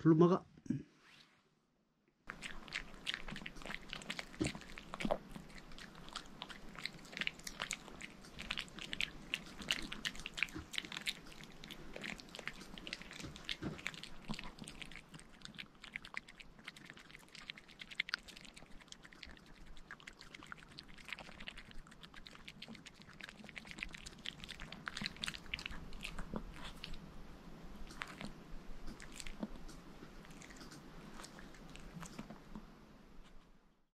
불러 먹어.